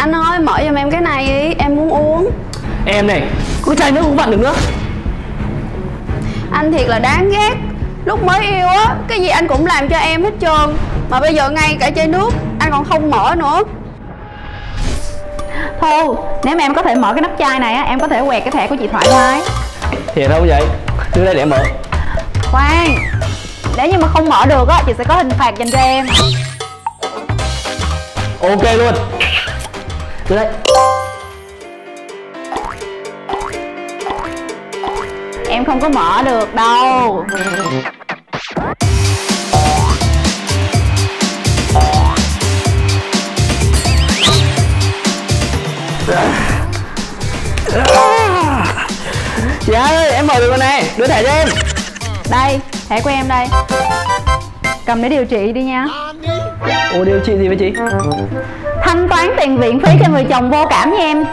Anh ơi mở giùm em cái này đi Em muốn uống. Em này Có chai nước cũng vặn được nữa. Anh thiệt là đáng ghét. Lúc mới yêu á Cái gì anh cũng làm cho em hết trơn. Mà bây giờ ngay cả chai nước Anh còn không mở nữa. Thu, nếu mà em có thể mở cái nắp chai này á, em có thể quẹt cái thẻ của chị thoải mái. Thiệt đâu vậy? Đưa đây để mở. Khoan Nếu như mà không mở được á, chị sẽ có hình phạt dành cho em. Ok luôn Đây Em không có mở được đâu. Chị ơi em mở được rồi này. Đưa thẻ cho em. Đây, thẻ của em đây. Cầm để điều trị đi nha. Ồ điều trị gì vậy chị Thanh toán tiền viện phí cho người chồng vô cảm nha em.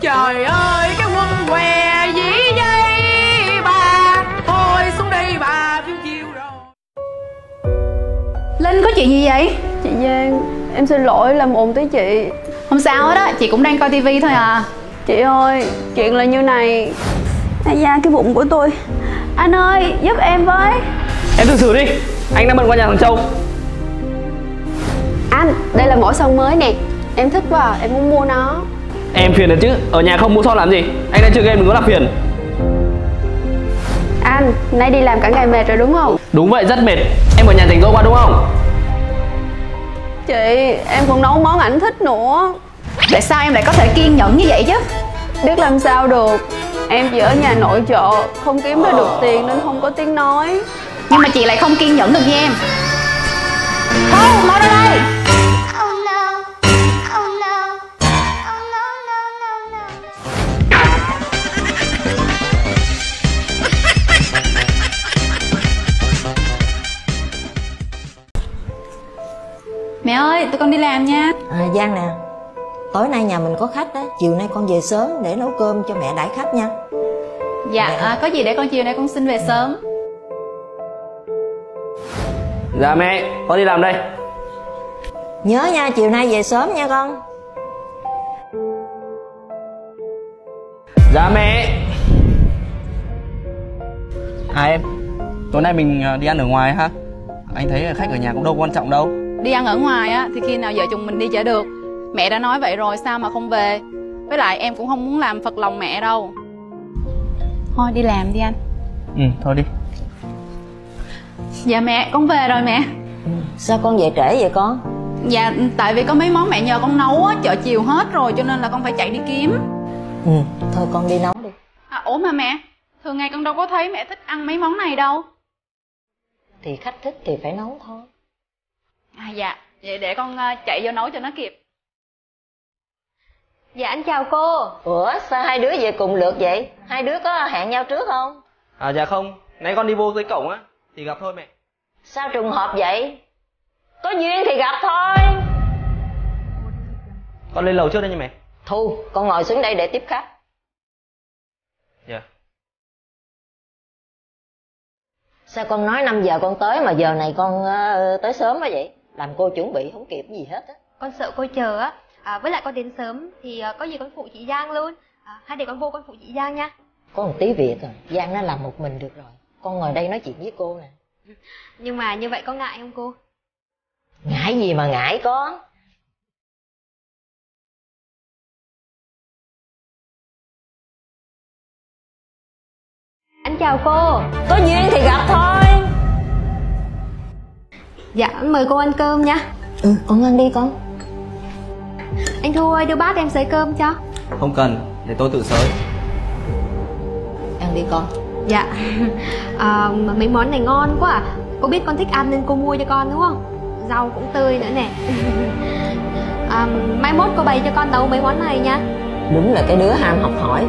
Trời ơi cái quân què dĩ dây bà. Thôi xuống đây bà phiêu chiều rồi. Linh có chuyện gì vậy? Chị Giang Em xin lỗi làm ồn tới chị. Không sao hết á, chị cũng đang coi tivi thôi à. Chị ơi Chuyện là như này. Ây da cái bụng của tôi. Anh ơi giúp em với. Em tự xử đi. Anh đang bận qua nhà thằng Châu Anh. Đây là mẫu son mới nè. Em thích quá à, em muốn mua nó. Em phiền đấy chứ Ở nhà không mua son làm gì. Anh đang chơi game đừng có làm phiền. Anh nay đi làm cả ngày mệt rồi đúng không? Đúng vậy rất mệt. Em ở nhà rảnh rỗi quá đúng không? Chị em còn nấu món ảnh thích nữa. Tại sao em lại có thể kiên nhẫn như vậy chứ? Biết làm sao được. Em chỉ ở nhà nội trợ Không kiếm ra được tiền nên không có tiếng nói. Nhưng mà chị lại không kiên nhẫn được nha em. Thu, mau ra đây Mẹ ơi, tụi con đi làm nha. À, Giang nè Tối nay nhà mình có khách á Chiều nay con về sớm để nấu cơm cho mẹ đãi khách nha. Dạ, à, có gì để con chiều nay con xin về sớm. Dạ mẹ Con đi làm đây. Nhớ nha chiều nay về sớm nha con. Dạ mẹ. À em Tối nay mình ờ, đi ăn ở ngoài ha. Anh thấy khách ở nhà cũng đâu quan trọng đâu Đi ăn ở ngoài á, thì khi nào vợ chồng mình đi chả được. Mẹ đã nói vậy rồi sao mà không về? Với lại em cũng không muốn làm phật lòng mẹ đâu. Thôi đi làm đi anh. Ừ thôi đi. Dạ mẹ, con về rồi mẹ. Sao con về trễ vậy con? Dạ, tại vì có mấy món mẹ nhờ con nấu á, chợ chiều hết rồi cho nên là con phải chạy đi kiếm. Ừ thôi con đi nấu đi. À, Ủa mà mẹ, thường ngày con đâu có thấy mẹ thích ăn mấy món này đâu. Thì khách thích thì phải nấu thôi À dạ, vậy để con ờ, chạy vô nấu cho nó kịp. Dạ anh chào cô. Ủa sao hai đứa về cùng lượt vậy? Hai đứa có hẹn nhau trước không? À dạ không. Nãy con đi vô dưới cổng á Thì gặp thôi mẹ. Sao trùng hợp vậy? Có duyên thì gặp thôi. Con lên lầu trước đây nha mẹ. Thu con ngồi xuống đây để tiếp khách. Dạ. Sao con nói 5 giờ con tới mà giờ này con ờ, tới sớm quá vậy Làm cô chuẩn bị không kịp gì hết á Con sợ cô chờ á. À, với lại con đến sớm thì à, có gì con phụ chị Giang luôn. À, hay để con vô con phụ chị Giang nha. Có một tí việc à Giang nó làm một mình được rồi Con ngồi đây nói chuyện với cô nè Nhưng mà như vậy có ngại không cô? Ngại gì mà ngại con Anh chào cô. Có duyên thì gặp thôi Dạ mời cô ăn cơm nha. Ừ con ăn đi con Anh Thu ơi đưa bát em xới cơm cho. Không cần Để tôi tự sới Ăn đi con Dạ. À, mấy món này ngon quá à. Cô biết con thích ăn nên cô mua cho con đúng không? Rau cũng tươi nữa nè. à, mai mốt cô bày cho con nấu mấy món này nha. Đúng là cái đứa ham học hỏi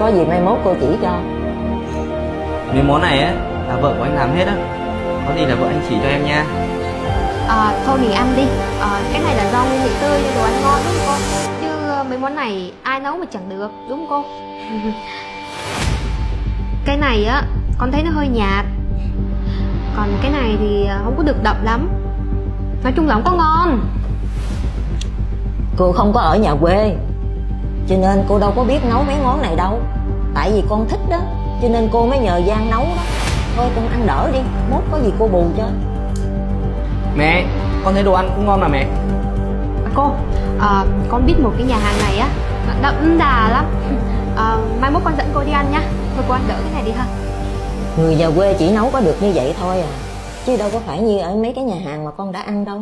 Có gì mai mốt cô chỉ cho Mấy món này á Là vợ của anh làm hết á Có gì là vợ anh chỉ cho em nha À, thôi mình ăn đi. À, cái này là do nguyên liệu tươi đồ ăn ngon đúng không cô? Chứ ờ, mấy món này ai nấu mà chẳng được đúng không cô? cái này á con thấy nó hơi nhạt. Còn cái này thì không có được đậm lắm. Nói chung là không có ngon. cô không có ở nhà quê cho nên cô đâu có biết nấu mấy món này đâu tại vì con thích đó cho nên cô mới nhờ giang nấu đó thôi con ăn đỡ đi mốt có gì cô bù cho Mẹ, con thấy đồ ăn cũng ngon mà mẹ. Cô à, con biết một cái nhà hàng này á đậm đà lắm. À, mai mốt con dẫn cô đi ăn nhá. Thôi cô ăn đỡ cái này đi ha. Người nhà quê chỉ nấu có được như vậy thôi à. Chứ đâu có phải như ở mấy cái nhà hàng mà con đã ăn đâu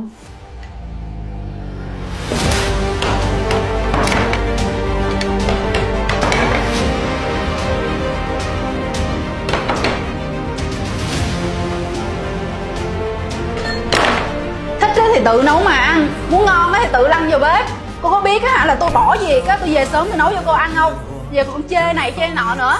tự nấu mà ăn. Muốn ngon á thì tự lăn vào bếp. Cô có biết á hả là tôi bỏ việc á tôi về sớm tôi nấu cho cô ăn không? Giờ còn chê này chê nọ nữa.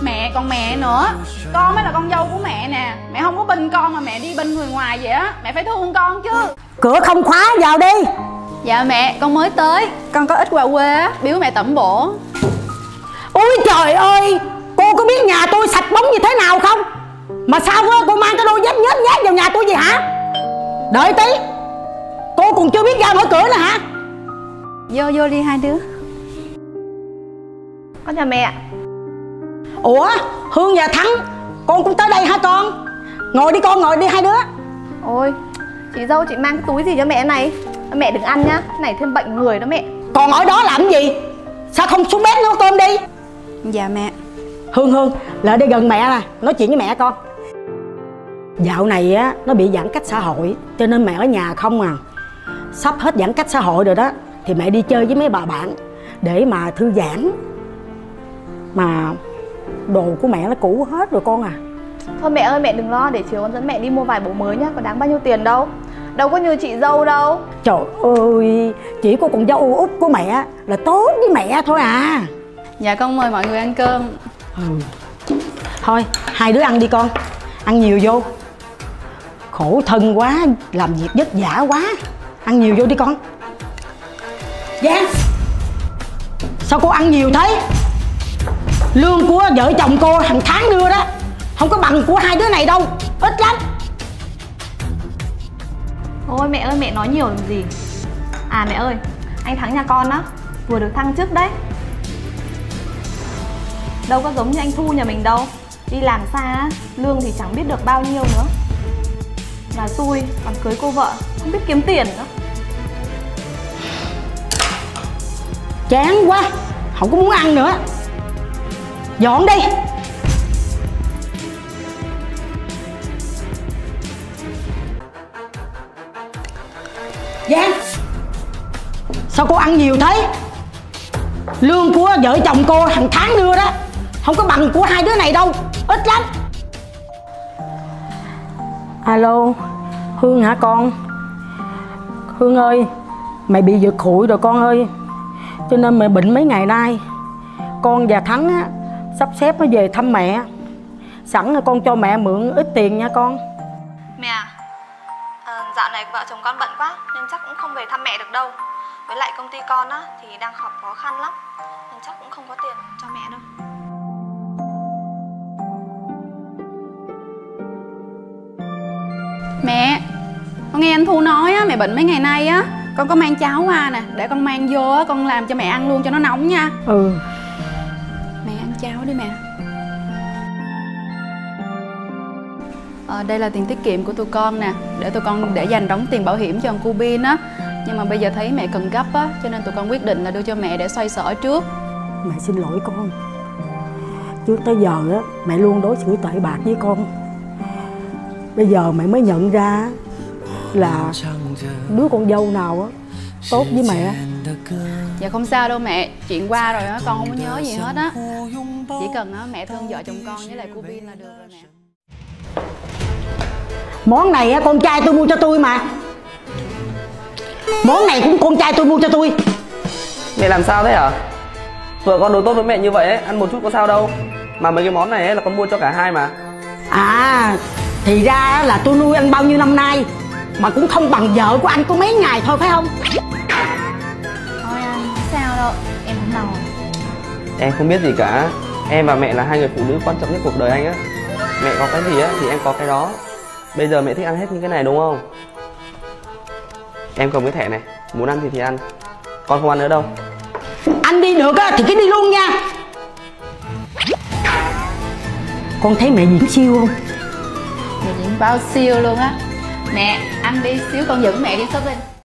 Mẹ còn mẹ nữa. Con mới là con dâu của mẹ nè. Mẹ không có binh con mà mẹ đi binh người ngoài vậy á. Mẹ phải thương con chứ. Cửa không khóa vào đi. Dạ mẹ con mới tới. Con có ít quà quê á biếu mẹ tẩm bổ. Ôi trời ơi cô có biết nhà tôi sạch bóng như thế nào không mà sao á, cô mang cái đôi dép nhết nhát vào nhà tôi gì hả? Đợi tí. Cô còn chưa biết ra mở cửa nữa hả? Vô vô đi hai đứa. Con chào mẹ ủa hương và thắng con cũng tới đây hả con? Ngồi đi con ngồi đi hai đứa. Ôi chị dâu chị mang cái túi gì cho mẹ này? Mẹ đừng ăn nhá cái này thêm bệnh người đó mẹ. Còn ở đó làm gì? Sao không xuống bếp nấu cơm đi? Dạ mẹ. Hương hương lại đây gần mẹ nè nói chuyện với mẹ con dạo này á nó bị giãn cách xã hội cho nên mẹ ở nhà không à. Sắp hết giãn cách xã hội rồi đó thì mẹ đi chơi với mấy bà bạn để mà thư giãn. Mà đồ của mẹ nó cũ hết rồi con à. Thôi mẹ ơi mẹ đừng lo để chiều con dẫn mẹ đi mua vài bộ mới nhá có đáng bao nhiêu tiền đâu. Đâu có như chị dâu đâu. Trời ơi chỉ có con dâu út của mẹ là tốt với mẹ thôi à. Dạ con mời mọi người ăn cơm. Ừ. thôi hai đứa ăn đi con. Ăn nhiều vô khổ, thân quá, làm việc vất vả quá. Ăn nhiều vô đi con. Giang Sao cô ăn nhiều thế? Lương của vợ chồng cô hàng tháng đưa đó. Không có bằng của hai đứa này đâu. Ít lắm. Ôi, mẹ ơi, mẹ nói nhiều làm gì? À mẹ ơi, Anh Thắng nhà con á, Vừa được thăng chức đấy. Đâu có giống như anh Thu nhà mình đâu. Đi làm xa Lương thì chẳng biết được bao nhiêu nữa. Và xui Còn cưới cô vợ Không biết kiếm tiền nữa. Chán quá Không có muốn ăn nữa. Dọn đi. Giang Sao cô ăn nhiều thế? Lương của vợ chồng cô hàng tháng đưa đó Không có bằng của hai đứa này đâu Ít lắm. Alo Hương hả con? Hương ơi Mày bị giật hụi rồi con ơi. Cho nên mẹ bệnh mấy ngày nay. Con và Thắng á Sắp xếp nó về thăm mẹ. Sẵn là con cho mẹ mượn ít tiền nha con. Mẹ à, à Dạo này vợ chồng con bận quá Nên chắc cũng không về thăm mẹ được đâu. Với lại công ty con á Thì đang họp khó khăn lắm Nên chắc cũng không có tiền cho mẹ đâu. Mẹ Con nghe anh Thu nói á Mẹ bệnh mấy ngày nay á Con có mang cháo qua nè Để con mang vô á Con làm cho mẹ ăn luôn cho nó nóng nha. Ừ. Mẹ ăn cháo đi mẹ. Ờ, đây là tiền tiết kiệm của tụi con nè Để tụi con để dành đóng tiền bảo hiểm cho thằng cu Bin á. Nhưng mà bây giờ thấy mẹ cần gấp á Cho nên tụi con quyết định là đưa cho mẹ để xoay sở trước. Mẹ xin lỗi con. Trước tới giờ á Mẹ luôn đối xử tệ bạc với con. Bây giờ mẹ mới nhận ra Là đứa con dâu nào á Tốt với mẹ. Dạ không sao đâu mẹ Chuyện qua rồi á Con không có nhớ gì hết á. Chỉ cần á mẹ thương vợ chồng con với lại cu Bin là được rồi mẹ. Món này á con trai tôi mua cho tôi mà. Món này cũng con trai tôi mua cho tôi. Mẹ làm sao thế hả? Vợ con đối tốt với mẹ như vậy ấy, ăn một chút có sao đâu. Mà mấy cái món này ấy là con mua cho cả hai mà. À Thì ra là tôi nuôi anh bao nhiêu năm nay Mà cũng không bằng vợ của anh có mấy ngày thôi phải không? Thôi anh, sao đâu. Em không nào Em không biết gì cả. Em và mẹ là hai người phụ nữ quan trọng nhất cuộc đời anh á. Mẹ có cái gì á thì em có cái đó. Bây giờ mẹ thích ăn hết những cái này đúng không? Em cầm cái thẻ này. Muốn ăn gì thì ăn. Con không ăn nữa đâu. Anh đi được á thì cứ đi luôn nha. Con thấy mẹ diễn siêu không? Mẹ diễn bao siêu luôn á. Mẹ, ăn đi xíu con dẫn mẹ đi shopping.